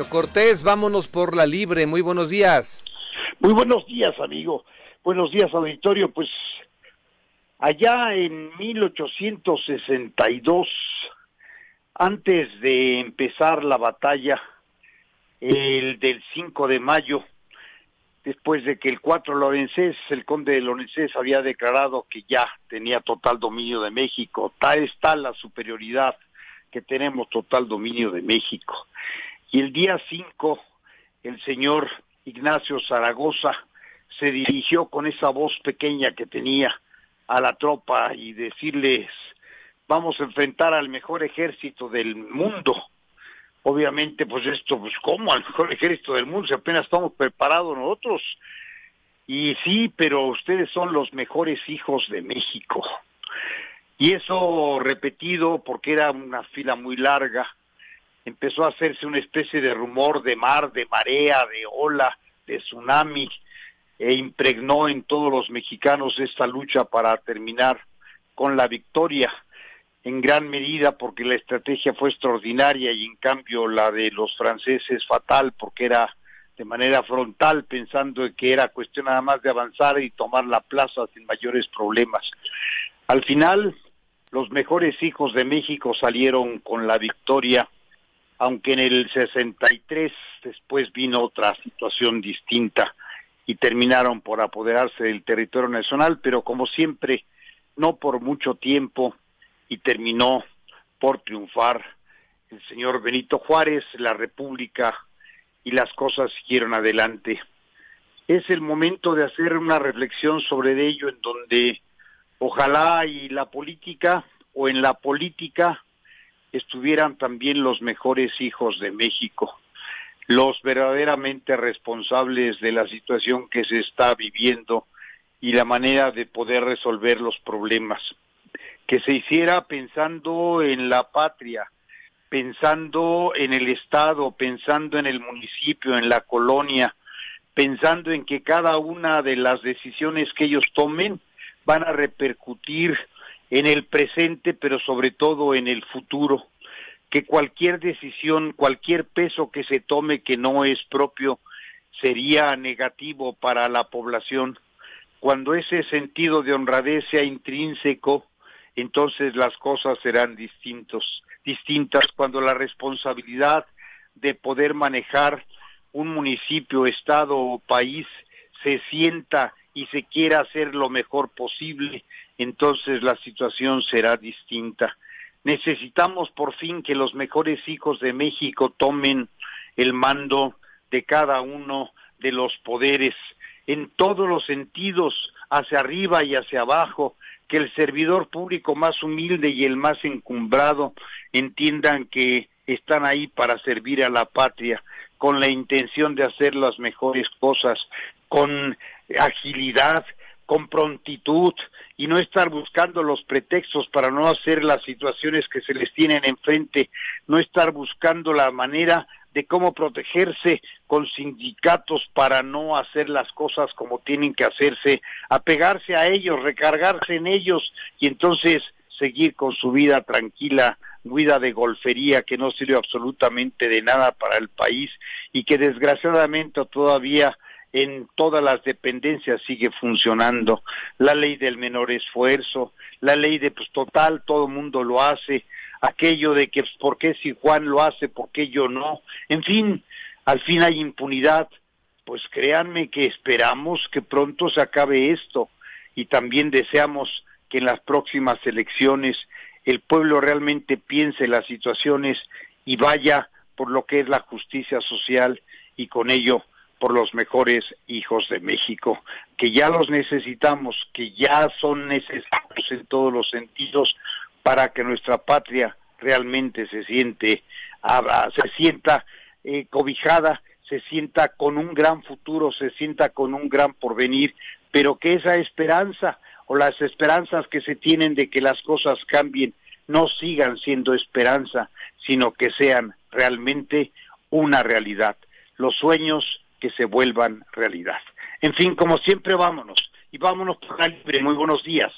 Cortés, vámonos por la libre. Muy buenos días. Muy buenos días, amigo. Buenos días, auditorio. Pues allá en 1862, antes de empezar la batalla, el del 5 de mayo, después de que el 4 Lorenzés, el conde de Lorenzés, había declarado que ya tenía total dominio de México. Tal está la superioridad que tenemos total dominio de México. Y el día 5, el señor Ignacio Zaragoza se dirigió con esa voz pequeña que tenía a la tropa y decirles, vamos a enfrentar al mejor ejército del mundo. Obviamente, pues esto, pues ¿cómo al mejor ejército del mundo si apenas estamos preparados nosotros? Y sí, pero ustedes son los mejores hijos de México. Y eso repetido porque era una fila muy larga, empezó a hacerse una especie de rumor de mar, de marea, de ola, de tsunami, e impregnó en todos los mexicanos esta lucha para terminar con la victoria, en gran medida porque la estrategia fue extraordinaria y en cambio la de los franceses fatal porque era de manera frontal pensando que era cuestión nada más de avanzar y tomar la plaza sin mayores problemas. Al final, los mejores hijos de México salieron con la victoria aunque en el 63 después vino otra situación distinta y terminaron por apoderarse del territorio nacional, pero como siempre, no por mucho tiempo y terminó por triunfar el señor Benito Juárez, la República y las cosas siguieron adelante. Es el momento de hacer una reflexión sobre ello en donde ojalá y la política o en la política estuvieran también los mejores hijos de México, los verdaderamente responsables de la situación que se está viviendo y la manera de poder resolver los problemas. Que se hiciera pensando en la patria, pensando en el Estado, pensando en el municipio, en la colonia, pensando en que cada una de las decisiones que ellos tomen van a repercutir en el presente, pero sobre todo en el futuro, que cualquier decisión, cualquier peso que se tome que no es propio, sería negativo para la población. Cuando ese sentido de honradez sea intrínseco, entonces las cosas serán distintos, distintas. Cuando la responsabilidad de poder manejar un municipio, estado o país se sienta y se quiera hacer lo mejor posible, entonces la situación será distinta. Necesitamos por fin que los mejores hijos de México tomen el mando de cada uno de los poderes en todos los sentidos, hacia arriba y hacia abajo, que el servidor público más humilde y el más encumbrado entiendan que están ahí para servir a la patria, con la intención de hacer las mejores cosas, con agilidad, con prontitud y no estar buscando los pretextos para no hacer las situaciones que se les tienen enfrente, no estar buscando la manera de cómo protegerse con sindicatos para no hacer las cosas como tienen que hacerse, apegarse a ellos, recargarse en ellos y entonces seguir con su vida tranquila, vida de golfería que no sirve absolutamente de nada para el país y que desgraciadamente todavía en todas las dependencias sigue funcionando. La ley del menor esfuerzo, la ley de pues total, todo mundo lo hace, aquello de que pues, por qué si Juan lo hace, por qué yo no. En fin, al fin hay impunidad. Pues créanme que esperamos que pronto se acabe esto y también deseamos que en las próximas elecciones el pueblo realmente piense las situaciones y vaya por lo que es la justicia social y con ello por los mejores hijos de México, que ya los necesitamos, que ya son necesarios en todos los sentidos para que nuestra patria realmente se siente, se sienta eh, cobijada, se sienta con un gran futuro, se sienta con un gran porvenir, pero que esa esperanza o las esperanzas que se tienen de que las cosas cambien no sigan siendo esperanza, sino que sean realmente una realidad. Los sueños que se vuelvan realidad. En fin, como siempre, vámonos. Y vámonos por la libre. Muy buenos días.